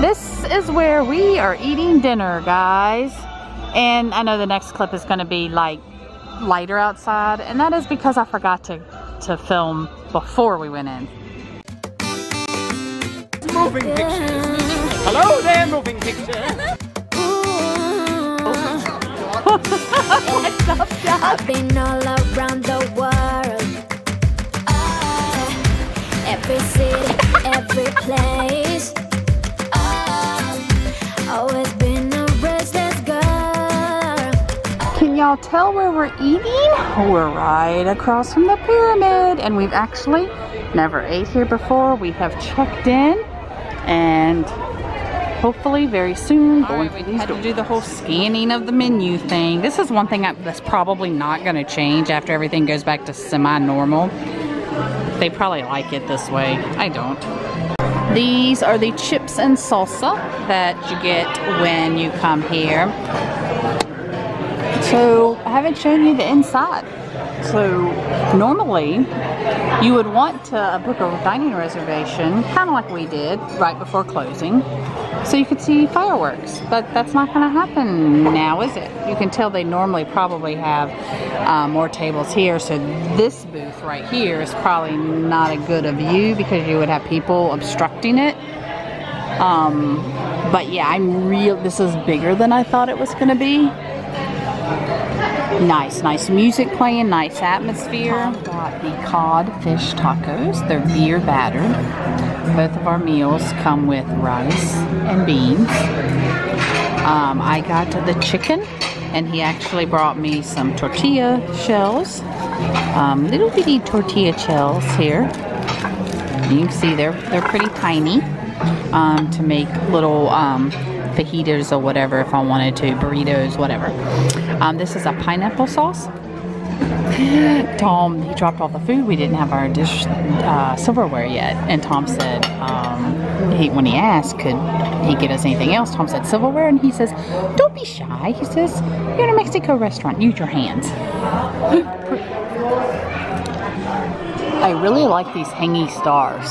This is where we are eating dinner, guys. And I know the next clip is going to be like lighter outside, and that is because I forgot to, to film before we went in. Moving pictures. Hello there, moving pictures. What's up, Dad? I've been all Can y'all tell where we're eating? We're right across from the pyramid, and we've actually never ate here before. We have checked in, and hopefully very soon going right, we had to do the whole scanning of the menu thing. This is one thing that's probably not going to change after everything goes back to semi-normal. They probably like it this way. I don't. These are the chips and salsa that you get when you come here. So I haven't shown you the inside. So normally you would want to book a dining reservation, kind of like we did right before closing, so you could see fireworks. But that's not going to happen now, is it? You can tell they normally probably have uh, more tables here. So this booth right here is probably not a good view because you would have people obstructing it. Um, but yeah, I'm real. This is bigger than I thought it was going to be. Nice, nice music playing, nice atmosphere. Got the cod fish tacos. They're beer battered. Both of our meals come with rice and beans. Um, I got the chicken, and he actually brought me some tortilla shells. Um, little bitty tortilla shells here. You can see they're they're pretty tiny um, to make little um, fajitas or whatever if I wanted to, burritos, whatever. Um, this is a pineapple sauce. Tom, he dropped all the food. We didn't have our dish uh, silverware yet. And Tom said, um, he, when he asked, could he get us anything else? Tom said, silverware. And he says, don't be shy. He says, you're in a Mexico restaurant. Use your hands. I really like these hanging stars.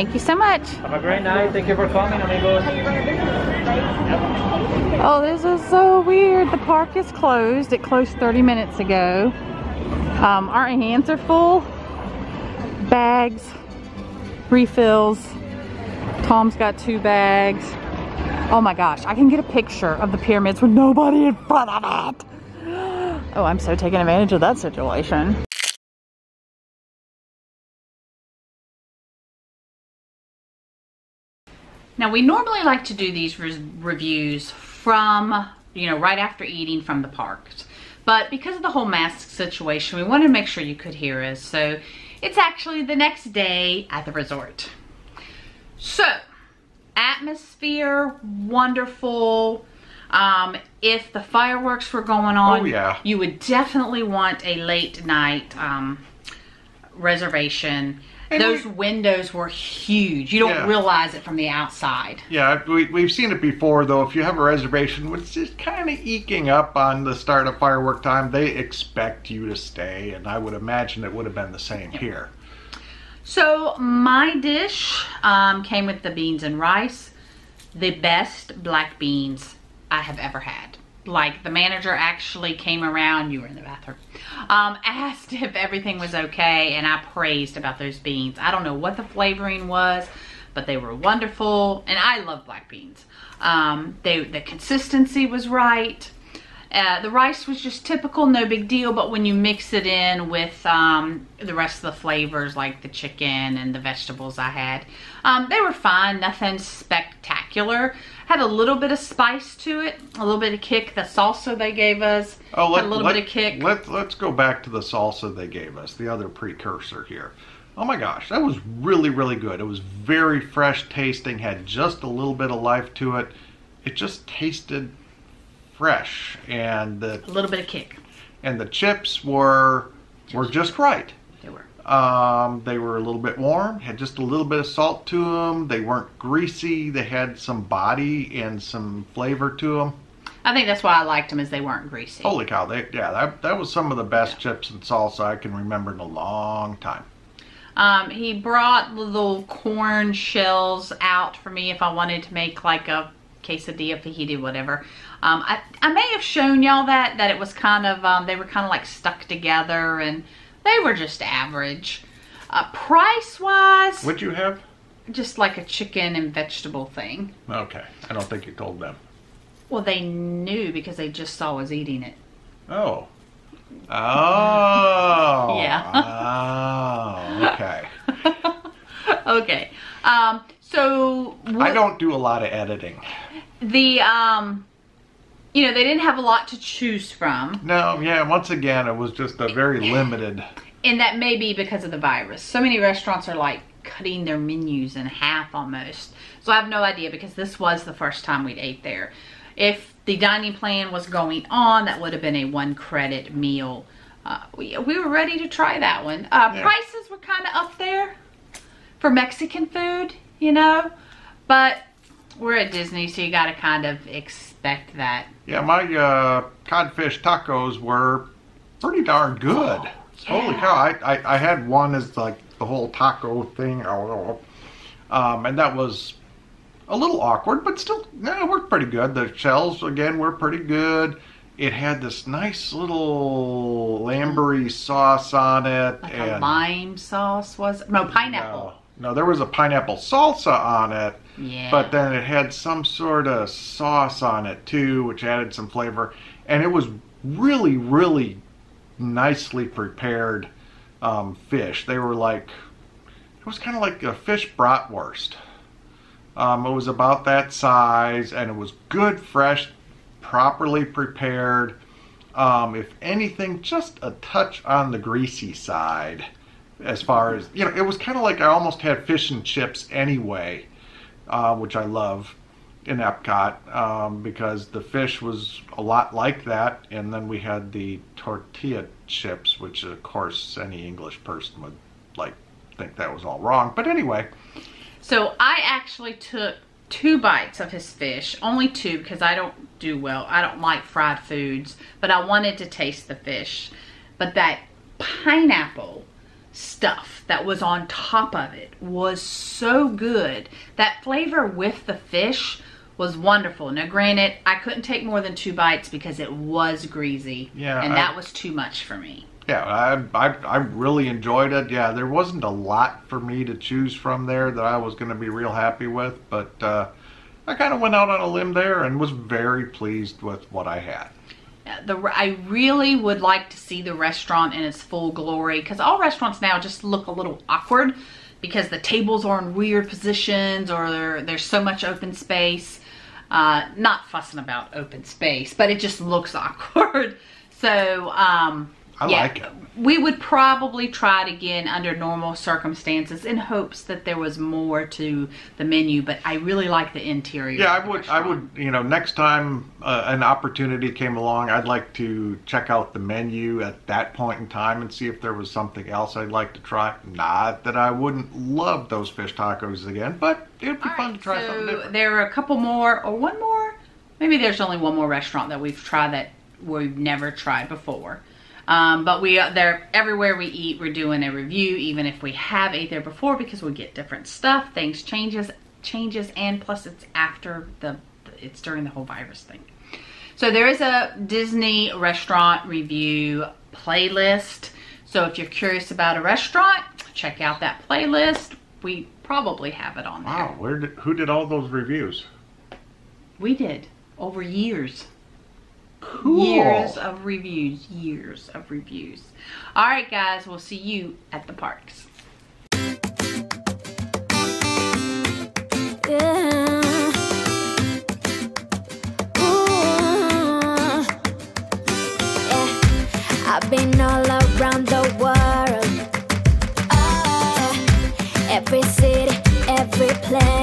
Thank you so much. Have a great night. Thank you for coming, amigos. Oh, this is so weird. The park is closed. It closed 30 minutes ago. Um, our hands are full. Bags, refills. Tom's got two bags. Oh my gosh, I can get a picture of the pyramids with nobody in front of it. Oh, I'm so taking advantage of that situation. Now we normally like to do these re reviews from, you know, right after eating from the parks. But because of the whole mask situation, we wanted to make sure you could hear us. So it's actually the next day at the resort. So, atmosphere, wonderful. Um, if the fireworks were going on, oh, yeah. you would definitely want a late night um, reservation. And Those we, windows were huge. You don't yeah. realize it from the outside. Yeah, we, we've seen it before, though. If you have a reservation, which is kind of eking up on the start of firework time, they expect you to stay, and I would imagine it would have been the same yep. here. So my dish um, came with the beans and rice. The best black beans I have ever had. Like the manager actually came around, you were in the bathroom, um, asked if everything was okay and I praised about those beans. I don't know what the flavoring was, but they were wonderful and I love black beans. Um, they, the consistency was right. Uh, the rice was just typical, no big deal, but when you mix it in with um, the rest of the flavors like the chicken and the vegetables I had, um, they were fine, nothing spectacular. Had a little bit of spice to it, a little bit of kick. The salsa they gave us oh, let, a little let, bit of kick. Let, let's go back to the salsa they gave us, the other precursor here. Oh my gosh, that was really, really good. It was very fresh tasting, had just a little bit of life to it. It just tasted fresh, and the A little bit of kick. and the chips were were just right. They were. Um, they were a little bit warm, had just a little bit of salt to them. They weren't greasy. They had some body and some flavor to them. I think that's why I liked them, is they weren't greasy. Holy cow! They, yeah, that, that was some of the best chips and salsa I can remember in a long time. Um, he brought little corn shells out for me if I wanted to make like a quesadilla, fajita, whatever. Um, I, I may have shown y'all that, that it was kind of, um, they were kind of like stuck together and they were just average. Uh, price wise, What'd you have? just like a chicken and vegetable thing. Okay, I don't think you told them. Well, they knew because they just saw us eating it. Oh. Oh. Yeah. Oh, okay. okay. Um, so I don't do a lot of editing. the um, you know, they didn't have a lot to choose from. No, yeah, once again, it was just a very limited. And that may be because of the virus. So many restaurants are like cutting their menus in half almost. So I have no idea because this was the first time we'd ate there. If the dining plan was going on, that would have been a one credit meal. Uh, we, we were ready to try that one. Uh, Yeah. Prices were kind of up there for Mexican food, you know, but we're at Disney, so you got to kind of expect that. Yeah, my uh, codfish tacos were pretty darn good. Holy yeah. cow! I, I, I had one as like the whole taco thing, um, and that was a little awkward, but still, no, it worked pretty good. The shells again were pretty good. It had this nice little lambery sauce on it, Like and a lime sauce was no pineapple. No, no, there was a pineapple salsa on it, But then it had some sort of sauce on it too, which added some flavor, and it was really, really nicely prepared um, fish. They were like, it was kind of like a fish bratwurst. Um, it was about that size, and it was good, fresh, properly prepared. Um, if anything, just a touch on the greasy side, as far as you know, it was kind of like I almost had fish and chips anyway, uh, which I love in Epcot um, because the fish was a lot like that, and then we had the tortilla chips, which of course any English person would like think that was all wrong. But anyway, So I actually took two bites of his fish, only two because I don't do well. I don't like fried foods, but I wanted to taste the fish. But that pineapple stuff that was on top of it was so good. That flavor with the fish was wonderful. Now, granted, I couldn't take more than two bites because it was greasy. Yeah, And I- that was too much for me. yeah, I, I I really enjoyed it. Yeah, there wasn't a lot for me to choose from there that I was going to be real happy with, but uh, I kind of went out on a limb there and was very pleased with what I had. The I really would like to see the restaurant in its full glory because all restaurants now just look a little awkward because the tables are in weird positions or there's so much open space. Uh, not fussing about open space, but it just looks awkward. So um, I yeah, like it. We would probably try it again under normal circumstances in hopes that there was more to the menu. But I really like the interior. Yeah, I would. I would. You know, next time uh, an opportunity came along, I'd like to check out the menu at that point in time and see if there was something else I'd like to try. Not that I wouldn't love those fish tacos again, but it'd be All fun right, to try so something different. There are a couple more, or one more. Maybe there's only one more restaurant that we've tried that we've never tried before. Um, but we are they're everywhere we eat. We're doing a review, even if we have ate there before, because we get different stuff. Things changes changes, and plus it's after the it's during the whole virus thing. So there is a Disney restaurant review playlist. So if you're curious about a restaurant, check out that playlist. We probably have it on there. Wow, where did who did all those reviews? We did over years. Cool. Years of reviews. Years of reviews. All right, guys. We'll see you at the parks. Yeah. Ooh. Yeah. I've been all around the world. Uh, every city, every place.